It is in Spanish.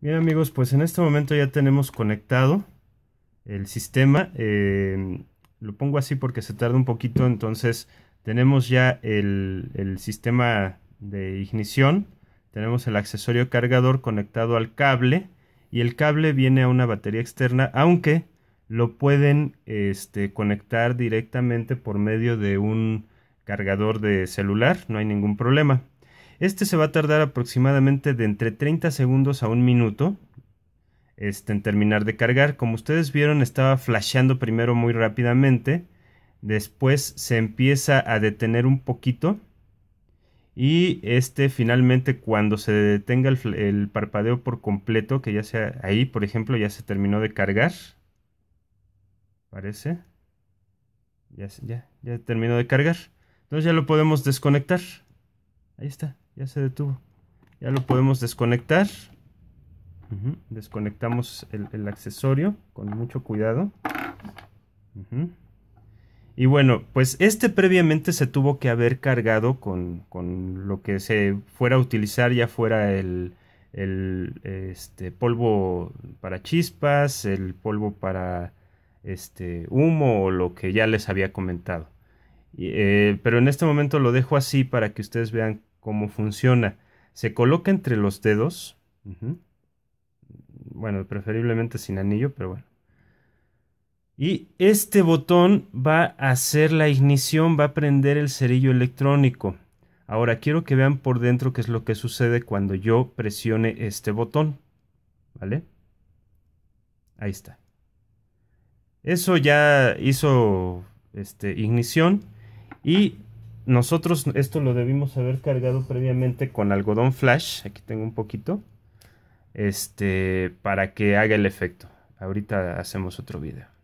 Bien amigos, pues en este momento ya tenemos conectado el sistema. Eh, lo pongo así porque se tarda un poquito, entonces tenemos ya el, el, sistema de ignición, tenemos el accesorio cargador conectado al cable y el cable viene a una batería externa, aunque lo pueden este, conectar directamente por medio de un cargador de celular, no hay ningún problema. Este se va a tardar aproximadamente de entre 30 segundos a un minuto este, en terminar de cargar. Como ustedes vieron, estaba flasheando primero muy rápidamente. Después se empieza a detener un poquito. Y este finalmente cuando se detenga el, parpadeo por completo, que ya sea ahí, por ejemplo, ya se terminó de cargar. Parece. Ya, ya, ya terminó de cargar. Entonces ya lo podemos desconectar. Ahí está ya se detuvo. Ya lo podemos desconectar. Desconectamos el, accesorio con mucho cuidado. Y bueno, pues este previamente se tuvo que haber cargado con, lo que se fuera a utilizar, ya fuera el, este, polvo para chispas, el polvo para este, humo o lo que ya les había comentado. Eh, pero en este momento lo dejo así para que ustedes vean cómo funciona. Se coloca entre los dedos. Bueno, preferiblemente sin anillo, pero bueno. Y este botón va a hacer la ignición, va a prender el cerillo electrónico. Ahora quiero que vean por dentro qué es lo que sucede cuando yo presione este botón. ¿Vale? Ahí está. Eso ya hizo este, ignición y nosotros esto lo debimos haber cargado previamente con algodón flash. Aquí tengo un poquito. Este, para que haga el efecto. Ahorita hacemos otro video.